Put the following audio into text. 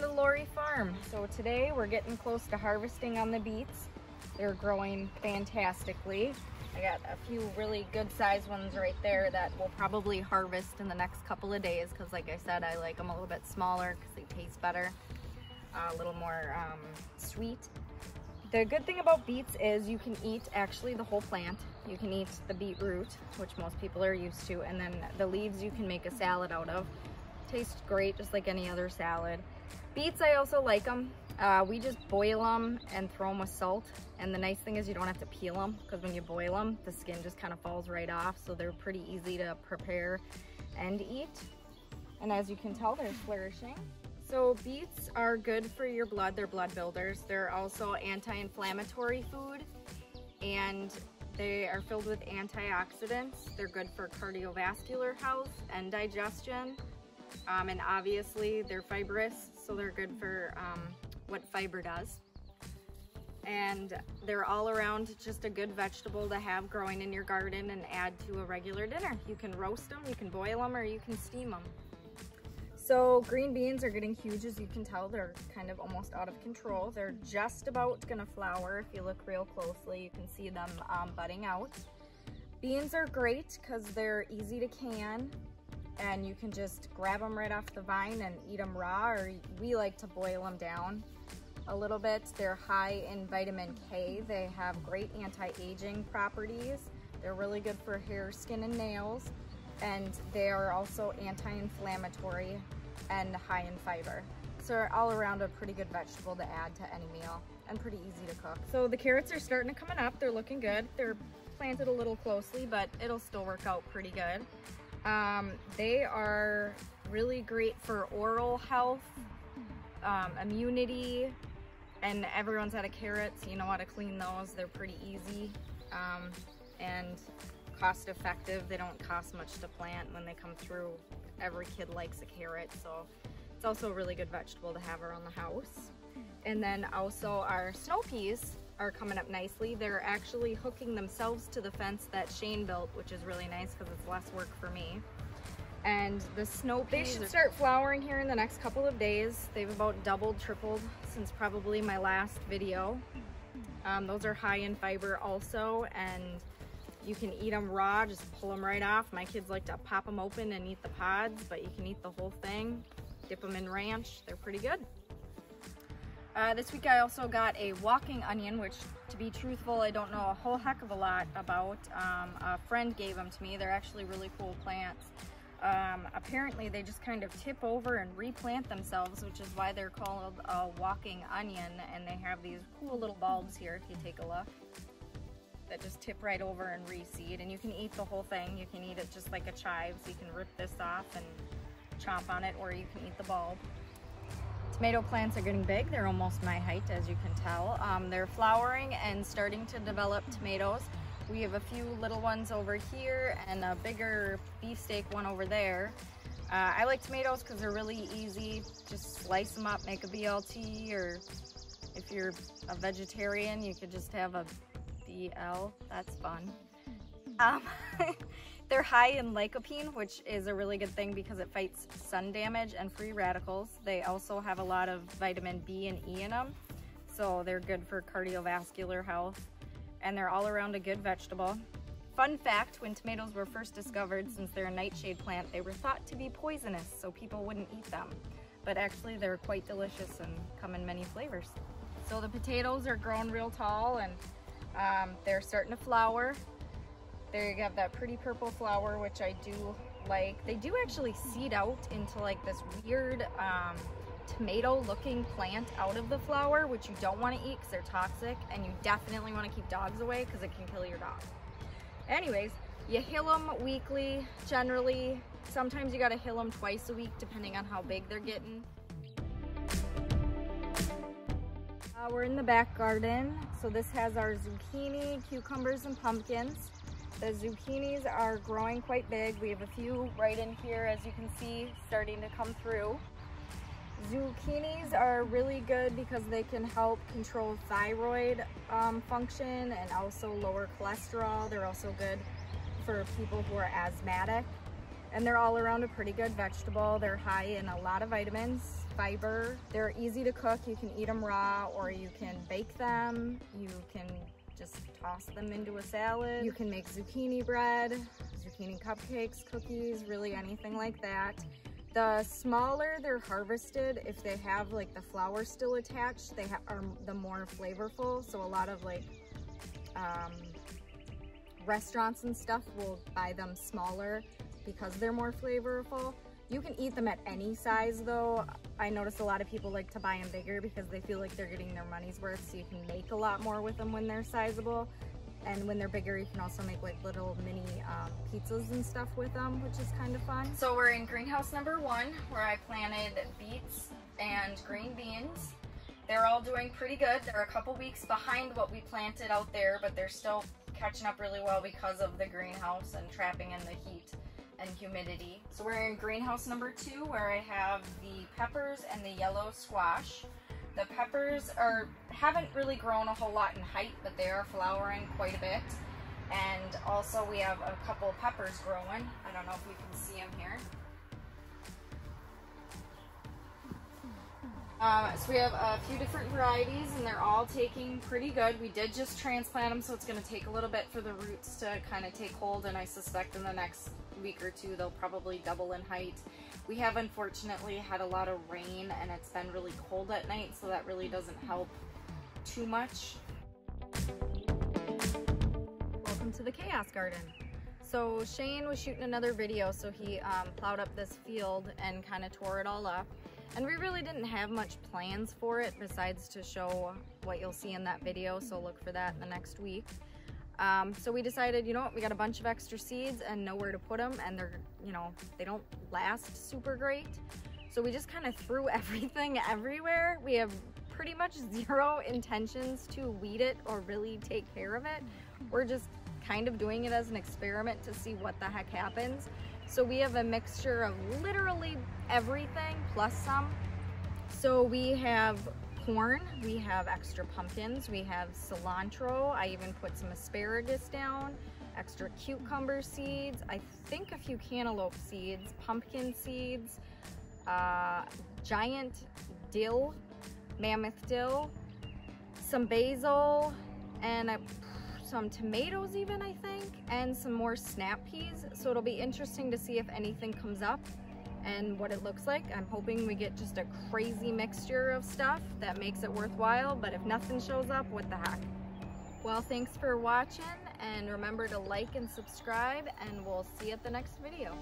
to Lohre Farm. So today we're getting close to harvesting on the beets. They're growing fantastically. I got a few really good sized ones right there that we'll probably harvest in the next couple of days because like I said, I like them a little bit smaller because they taste better, uh, a little more um, sweet. The good thing about beets is you can eat actually the whole plant. You can eat the beet root, which most people are used to, and then the leaves you can make a salad out of. Tastes great, just like any other salad. Beets, I also like them. Uh, we just boil them and throw them with salt. And the nice thing is you don't have to peel them because when you boil them, the skin just kind of falls right off. So they're pretty easy to prepare and eat. And as you can tell, they're flourishing. So beets are good for your blood. They're blood builders. They're also anti-inflammatory food and they are filled with antioxidants. They're good for cardiovascular health and digestion. Um, and obviously they're fibrous, so they're good for um, what fiber does. And they're all around just a good vegetable to have growing in your garden and add to a regular dinner. You can roast them, you can boil them, or you can steam them. So green beans are getting huge, as you can tell. They're kind of almost out of control. They're just about gonna flower. If you look real closely, you can see them um, budding out. Beans are great because they're easy to can and you can just grab them right off the vine and eat them raw or we like to boil them down a little bit. They're high in vitamin K. They have great anti-aging properties. They're really good for hair, skin, and nails. And they are also anti-inflammatory and high in fiber. So all around a pretty good vegetable to add to any meal and pretty easy to cook. So the carrots are starting to come up. They're looking good. They're planted a little closely, but it'll still work out pretty good. Um, they are really great for oral health, um, immunity, and everyone's out of carrots. You know how to clean those. They're pretty easy um, and cost effective. They don't cost much to plant when they come through. Every kid likes a carrot, so it's also a really good vegetable to have around the house. And then also our snow peas are coming up nicely. They're actually hooking themselves to the fence that Shane built, which is really nice because it's less work for me. And the snow peas, they should start flowering here in the next couple of days. They've about doubled, tripled since probably my last video. Um, those are high in fiber also, and you can eat them raw, just pull them right off. My kids like to pop them open and eat the pods, but you can eat the whole thing. Dip them in ranch, they're pretty good. Uh, this week I also got a walking onion, which to be truthful, I don't know a whole heck of a lot about. Um, a friend gave them to me. They're actually really cool plants. Um, apparently they just kind of tip over and replant themselves, which is why they're called a walking onion. And they have these cool little bulbs here, if you take a look, that just tip right over and reseed. And you can eat the whole thing. You can eat it just like a chive, so you can rip this off and chomp on it, or you can eat the bulb. Tomato plants are getting big. They're almost my height, as you can tell. Um, they're flowering and starting to develop tomatoes. We have a few little ones over here and a bigger beefsteak one over there. Uh, I like tomatoes because they're really easy. Just slice them up, make a BLT, or if you're a vegetarian, you could just have a BL. That's fun. Um, they're high in lycopene, which is a really good thing because it fights sun damage and free radicals. They also have a lot of vitamin B and E in them, so they're good for cardiovascular health, and they're all around a good vegetable. Fun fact, when tomatoes were first discovered, since they're a nightshade plant, they were thought to be poisonous, so people wouldn't eat them. But actually, they're quite delicious and come in many flavors. So the potatoes are growing real tall and um, they're starting to flower. There you have that pretty purple flower, which I do like. They do actually seed out into like this weird um, tomato looking plant out of the flower, which you don't want to eat because they're toxic and you definitely want to keep dogs away because it can kill your dog. Anyways, you hill them weekly generally. Sometimes you got to hill them twice a week depending on how big they're getting. Uh, we're in the back garden. So this has our zucchini, cucumbers, and pumpkins. The zucchinis are growing quite big. We have a few right in here, as you can see, starting to come through. Zucchinis are really good because they can help control thyroid um, function and also lower cholesterol. They're also good for people who are asthmatic. And they're all around a pretty good vegetable. They're high in a lot of vitamins, fiber. They're easy to cook. You can eat them raw or you can bake them. You can just toss them into a salad. You can make zucchini bread, zucchini cupcakes, cookies, really anything like that. The smaller they're harvested, if they have like the flower still attached, they are the more flavorful. So a lot of like um, restaurants and stuff will buy them smaller because they're more flavorful. You can eat them at any size though. I notice a lot of people like to buy them bigger because they feel like they're getting their money's worth so you can make a lot more with them when they're sizable. And when they're bigger, you can also make like little mini um, pizzas and stuff with them, which is kind of fun. So we're in greenhouse number one where I planted beets and green beans. They're all doing pretty good. They're a couple weeks behind what we planted out there, but they're still catching up really well because of the greenhouse and trapping in the heat and humidity. So we're in greenhouse number two where I have the peppers and the yellow squash. The peppers are haven't really grown a whole lot in height, but they are flowering quite a bit. And also we have a couple peppers growing. I don't know if you can see them here. Um, so we have a few different varieties and they're all taking pretty good. We did just transplant them so it's going to take a little bit for the roots to kind of take hold and I suspect in the next week or two they'll probably double in height. We have unfortunately had a lot of rain and it's been really cold at night so that really doesn't help too much. Welcome to the Chaos Garden. So Shane was shooting another video so he um, plowed up this field and kind of tore it all up. And we really didn't have much plans for it besides to show what you'll see in that video, so look for that in the next week. Um, so we decided, you know what, we got a bunch of extra seeds and nowhere to put them and they're, you know, they don't last super great. So we just kind of threw everything everywhere. We have pretty much zero intentions to weed it or really take care of it. We're just kind of doing it as an experiment to see what the heck happens. So we have a mixture of literally everything plus some. So we have corn, we have extra pumpkins, we have cilantro, I even put some asparagus down, extra cucumber seeds, I think a few cantaloupe seeds, pumpkin seeds, uh, giant dill, mammoth dill, some basil, and some tomatoes even, I think, and some more snap peas. So it'll be interesting to see if anything comes up and what it looks like. I'm hoping we get just a crazy mixture of stuff that makes it worthwhile, but if nothing shows up, what the heck? Well, thanks for watching, and remember to like and subscribe, and we'll see you at the next video.